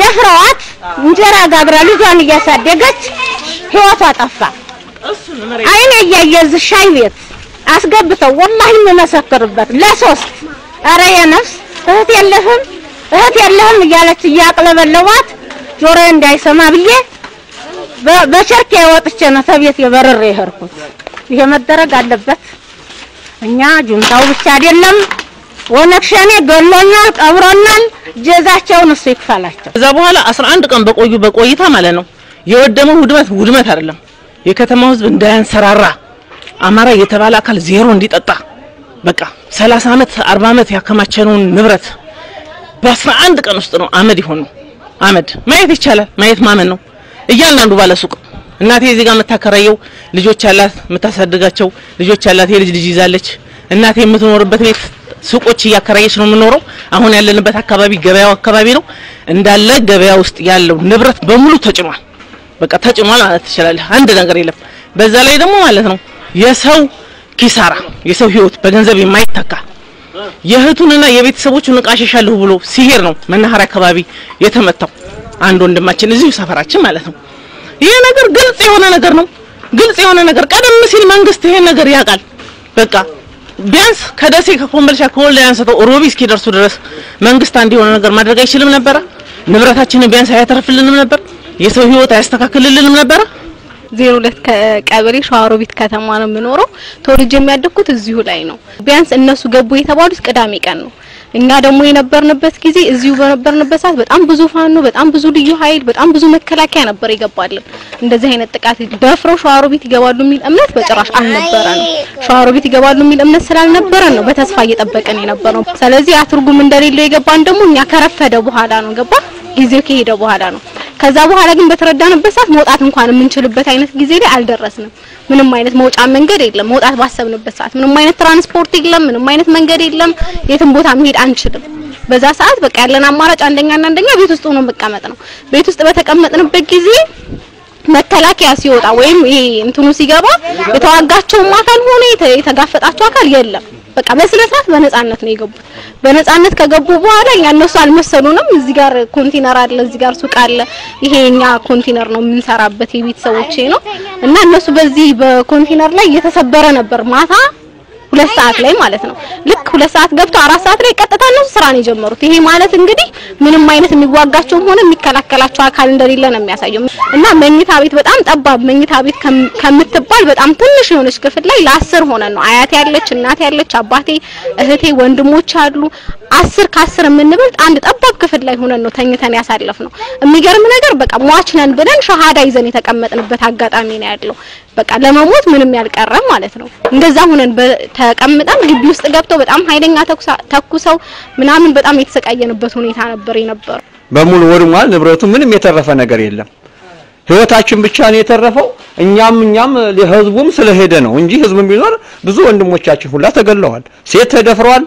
ደፍረዋት እንጀራ ጋግራ ልጇን እያሳደገች ህይወቷ ጠፋ። አይኔ እያየ ሻይ ቤት አስገብተው ወላሂ የምመሰክርበት ለሶስት ኧረ የነፍስ እህት የለህም እህት የለህም እያለች እያቅለበለቧት ጆሮዬ እንዳይሰማ ብዬ በቸርኬ ወጥቼ ነው ተቤት የበረረ የሄድኩት። ይሄ መደረግ አለበት። እኛ ጁንታው ብቻ አይደለም ወነግ ሸኔ ገሎናል፣ ቀብሮናል። ጀዛቸውን እሱ ይክፈላቸው። ከዛ በኋላ 11 ቀን በቆዩ በቆይታ ማለት ነው የወደመው ውድመት ውድመት አይደለም የከተማው ህዝብ እንዳያንሰራራ አማራ የተባለ አካል ዜሮ እንዲጠጣ በቃ 30 ዓመት 40 ዓመት ያከማቸነውን ንብረት በ11 ቀን ውስጥ ነው አመድ የሆነው። አመድ ማየት ይቻላል፣ ማየት ማመን ነው። እያንዳንዱ ባለ ሱቅ እናቴ እዚህ ጋር የምታከራየው ልጆች ያላት የምታሳድጋቸው ልጆች ያላት የልጅ ልጅ ይዛለች። እናቴ የምትኖርበት ቤት ሱቆች እያከራየች ነው የምኖረው። አሁን ያለንበት አካባቢ ገበያው አካባቢ ነው እንዳለ ገበያ ውስጥ ያለው ንብረት በሙሉ ተጭኗል። በቃ ተጭኗል ማለት ትችላለህ። አንድ ነገር የለም። በዛ ላይ ደግሞ ማለት ነው የሰው ኪሳራ የሰው ህይወት በገንዘብ የማይተካ የእህቱንና የቤተሰቦቹን እቃ ሸሻለሁ ብሎ ሲሄድ ነው መናኸሪያ አካባቢ የተመታው አንድ ወንድማችን እዚሁ ሰፈራችን ማለት ነው። ይሄ ነገር ግልጽ የሆነ ነገር ነው። ግልጽ የሆነ ነገር ቀደም ሲል መንግስት ይሄን ነገር ያውቃል። በቃ ቢያንስ ከደሴ ከኮምቦልቻ ከወልዲያ አንስተው ሮቢ እስኪደርሱ ድረስ መንግስት አንድ የሆነ ነገር ማድረግ አይችልም ነበረ? ንብረታችንን ቢያንስ አያተርፍልንም ነበር? የሰው ህይወት አያስተካክልልንም ነበረ? ዜሮ ሁለት ቀበሌ ሸዋሮቢት ከተማ ነው የምኖረው። ተወልጄ የሚያደግኩት እዚሁ ላይ ነው። ቢያንስ እነሱ ገቡ የተባሉት ቅዳሜ ቀን ነው። እኛ ደግሞ የነበርንበት ጊዜ እዚሁ በነበርንበት ሰዓት በጣም ብዙ ፋኖ፣ በጣም ብዙ ልዩ ኃይል፣ በጣም ብዙ መከላከያ ነበር ይገባልን። እንደዚህ አይነት ጥቃት ደፍረው ሸዋሮቢት ይገባሉ የሚል እምነት በጭራሽ አልነበረንም። ሸዋሮቢት ይገባሉ የሚል እምነት ስላልነበረን ነው በተስፋ እየጠበቀን የነበረው። ስለዚህ ያ እንደሌለው የገባን ደግሞ እኛ ከረፈደ በኋላ ነው ገባ ጊዜው ከሄደ በኋላ ነው። ከዛ በኋላ ግን በተረዳንበት ሰዓት መውጣት እንኳን የምንችልበት አይነት ጊዜ ላይ አልደረስንም። ምንም አይነት መውጫ መንገድ የለም። መውጣት ባሰብንበት ሰዓት ምንም አይነት ትራንስፖርት የለም። ምንም አይነት መንገድ የለም። የትም ቦታ መሄድ አንችልም። በዛ ሰዓት በቃ ያለን አማራጭ አንደኛና አንደኛ ቤት ውስጥ ሆኖ መቀመጥ ነው። ቤት ውስጥ በተቀመጥንበት ጊዜ መከላከያ ሲወጣ ወይም እንትኑ ሲገባ የተዋጋቸውም አካል ሆነ የተ- የተጋፈጣቸው አካል የለም። በቃ በስነ ስርዓት በነጻነት ነው የገቡት። በነጻነት ከገቡ በኋላ እኛ እነሱ አልመሰሉንም። እዚህ ጋር ኮንቲነር አለ፣ እዚህ ጋር ሱቅ አለ። ይሄ እኛ ኮንቲነር ነው የምንሰራበት የቤተሰቦቼ ነው እና እነሱ በዚህ በኮንቲነር ላይ እየተሰበረ ነበር ማታ ሁለት ሰዓት ላይ ማለት ነው። ልክ ሁለት ሰዓት ገብቶ አራት ሰዓት ላይ ቀጥታ እነሱ ስራ ነው የጀመሩት። ይሄ ማለት እንግዲህ ምንም አይነት የሚዋጋቸውም ሆነ የሚከላከላቸው አካል እንደሌለ ነው የሚያሳየው። እና መኝታ ቤት በጣም ጠባብ መኝታ ቤት ከም- ከምትባል በጣም ትንሽ የሆነች ክፍል ላይ ለአስር ሆነን ነው አያቴ ያለች፣ እናቴ ያለች፣ አባቴ፣ እህቴ፣ ወንድሞች አሉ። አስር ከአስር የምንበልጥ አንድ ጠባብ ክፍል ላይ ሆነን ነው ተኝተን ያሳለፍ ነው። የሚገርም ነገር በቃ ሟች ነን ብለን ሸሃዳ ይዘን የተቀመጥንበት አጋጣሚ ነው ያለው። በቃ ለመሞት ምንም ያልቀረም ማለት ነው። እንደዛ ሆነን ተቀምጠን ግቢ ውስጥ ገብተው በጣም ኃይለኛ ተኩሰው ምናምን በጣም የተሰቃየንበት ሁኔታ ነበር የነበረው። በሙሉ ወድሟል። ንብረቱ ምንም የተረፈ ነገር የለም። ህይወታችን ብቻ ነው የተረፈው። እኛም እኛም ህዝቡም ስለሄደ ነው እንጂ ህዝቡም ቢኖር ብዙ ወንድሞቻችን ሁላ ተገለዋል። ሴት ተደፍረዋል።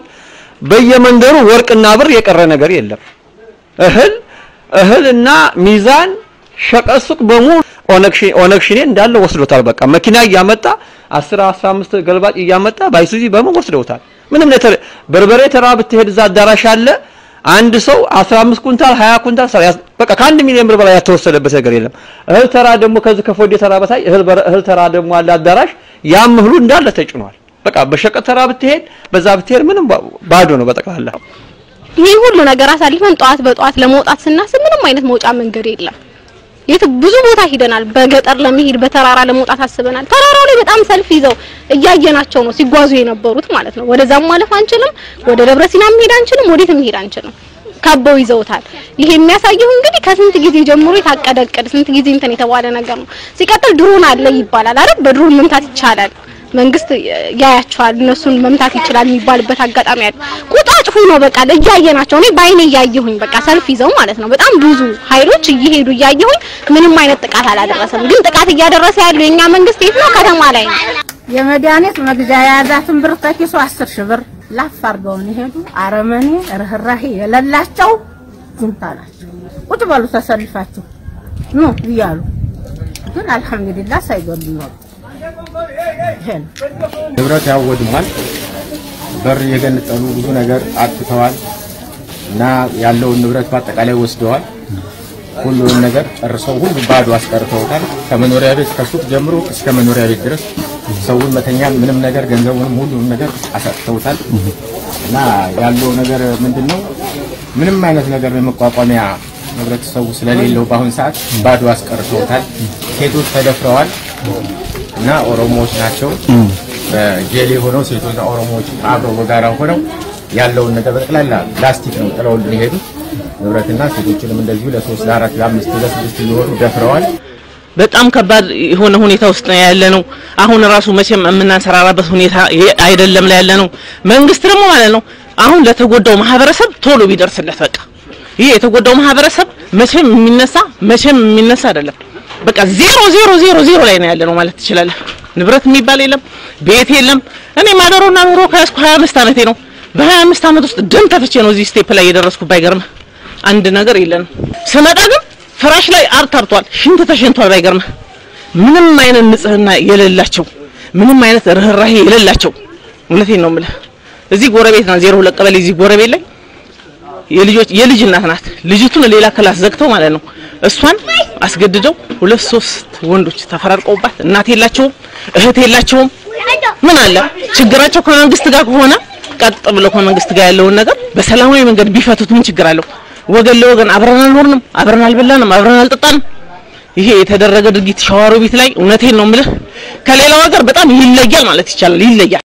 በየመንደሩ ወርቅና ብር የቀረ ነገር የለም። እህል እህልና ሚዛን ሸቀጥ በሙሉ ኦነግ ሸኔ እንዳለ ወስዶታል። በቃ መኪና እያመጣ 10 15 ገልባጭ እያመጣ ባይሱዚ በሙሉ ወስደውታል። ምንም ነገር በርበሬ ተራ ብትሄድ እዛ አዳራሽ አለ አንድ ሰው 15 ኩንታል 20 ኩንታል በቃ ከአንድ ሚሊዮን ብር በላይ ያተወሰደበት ነገር የለም። እህል ተራ ደግሞ ከዚህ ከፎዴ ተራ በታይ እህል ተራ ደግሞ አለ አዳራሽ ያም እህሉ እንዳለ ተጭኗል። በቃ በሸቀጥ ተራ ብትሄድ በዛ ብትሄድ ምንም ባዶ ነው በጠቅላላ። ይህ ሁሉ ነገር አሳልፈን ጠዋት በጠዋት ለመውጣት ስናስብ ምንም አይነት መውጫ መንገድ የለም። የት ብዙ ቦታ ሂደናል። በገጠር ለመሄድ በተራራ ለመውጣት አስበናል። ተራራው ላይ በጣም ሰልፍ ይዘው እያየናቸው ነው ሲጓዙ የነበሩት ማለት ነው። ወደዛም ማለፍ አንችልም፣ ወደ ደብረ ሲና መሄድ አንችልም፣ ወዴትም መሄድ አንችልም። ከበው ይዘውታል። ይሄ የሚያሳየው እንግዲህ ከስንት ጊዜ ጀምሮ የታቀደ እቅድ ስንት ጊዜ እንትን የተባለ ነገር ነው። ሲቀጥል ድሮን አለ ይባላል አይደል? በድሮን መምታት ይቻላል። መንግስት ያያቸዋል፣ እነሱን መምታት ይችላል የሚባልበት አጋጣሚ አለ። ቁጣጭ ሁኖ በቃ እያየናቸው እኔ በአይኔ እያየሁኝ በቃ ሰልፍ ይዘው ማለት ነው። በጣም ብዙ ኃይሎች እየሄዱ እያየሁኝ ምንም አይነት ጥቃት አላደረሰም። ግን ጥቃት እያደረሰ ያለው የኛ መንግስት የት ነው? ከተማ ላይ ነው። የመድኃኒት መግዣ የያዛትን ብር ከኪሱ አስር ሺህ ብር ላፍ አድርገውን የሄዱ አረመኔ ርህራሄ የሌላቸው ጁንታ ናቸው። ቁጭ በሉ ተሰልፋችሁ ኑ እያሉ ግን አልሐምዱሊላህ ሳይገሉ ነው። ንብረት ያወድሟል። በር የገነጠሉ ብዙ ነገር አጥፍተዋል እና ያለውን ንብረት በአጠቃላይ ወስደዋል። ሁሉንም ነገር ጨርሰው ሁሉ ባዶ አስቀርተውታል። ከመኖሪያ ቤት ከሱቅ ጀምሮ እስከ መኖሪያ ቤት ድረስ ሰውን መተኛ ምንም ነገር ገንዘቡንም ሁሉንም ነገር አሳጥተውታል። እና ያለው ነገር ምንድን ነው? ምንም አይነት ነገር የመቋቋሚያ ህብረተሰቡ ስለሌለው በአሁን ሰዓት ባዶ አስቀርተውታል። ሴቶች ተደፍረዋል እና ኦሮሞዎች ናቸው በጄሌ ሆነው ሴቶችና ኦሮሞዎች አብረው በጋራ ሆነው ያለውን ነገር በጠቅላላ ፕላስቲክ ነው ጥለውልን የሄዱት። ንብረትና ሴቶችንም እንደዚሁ ለሶስት ለአራት ለአምስት ለስድስት እየሆኑ ደፍረዋል። በጣም ከባድ የሆነ ሁኔታ ውስጥ ነው ያለ ነው። አሁን ራሱ መቼም የምናንሰራራበት ሁኔታ አይደለም ላይ ያለ ነው። መንግስት ደግሞ ማለት ነው አሁን ለተጎዳው ማህበረሰብ ቶሎ ቢደርስለት በቃ ይህ የተጎዳው ማህበረሰብ መቼም የሚነሳ መቼም የሚነሳ አይደለም። በቃ ዜሮ ዜሮ ዜሮ ዜሮ ላይ ነው ያለ ነው ማለት ትችላለህ። ንብረት የሚባል የለም፣ ቤት የለም። እኔ ማደርና ኑሮ ከያዝኩ 25 ዓመቴ ነው። በ25 ዓመት ውስጥ ደም ተፍቼ ነው እዚህ step ላይ የደረስኩ። ባይገርምህ አንድ ነገር የለንም። ስመጣ ግን ፍራሽ ላይ አርታርቷል፣ ሽንት ተሸንቷል። ባይገርምህ ምንም አይነት ንጽህና የሌላቸው ምንም አይነት ርህራሄ የሌላቸው እውነቴን ነው የምልህ። እዚህ ጎረቤት ነው ዜሮ ሁለት ቀበሌ እዚህ ጎረቤት ላይ የልጆች የልጅ እናት ናት። ልጅቱን ሌላ class ዘግተው ማለት ነው እሷን አስገድደው ሁለት ሶስት ወንዶች ተፈራርቀውባት እናት የላቸውም እህት የላቸውም። ምን አለ ችግራቸው ከመንግስት ጋር ከሆነ ቀጥ ብለው ከመንግስት ጋር ያለውን ነገር በሰላማዊ መንገድ ቢፈቱት ምን ችግር አለው? ወገን ለወገን አብረን አልኖርንም፣ አብረን አልበላንም፣ አብረን አልጠጣንም። ይሄ የተደረገ ድርጊት ሸዋሮቢት ላይ እውነቴን ነው የምልህ ከሌላው ሀገር በጣም ይለያል ማለት ይቻላል። ይለያል።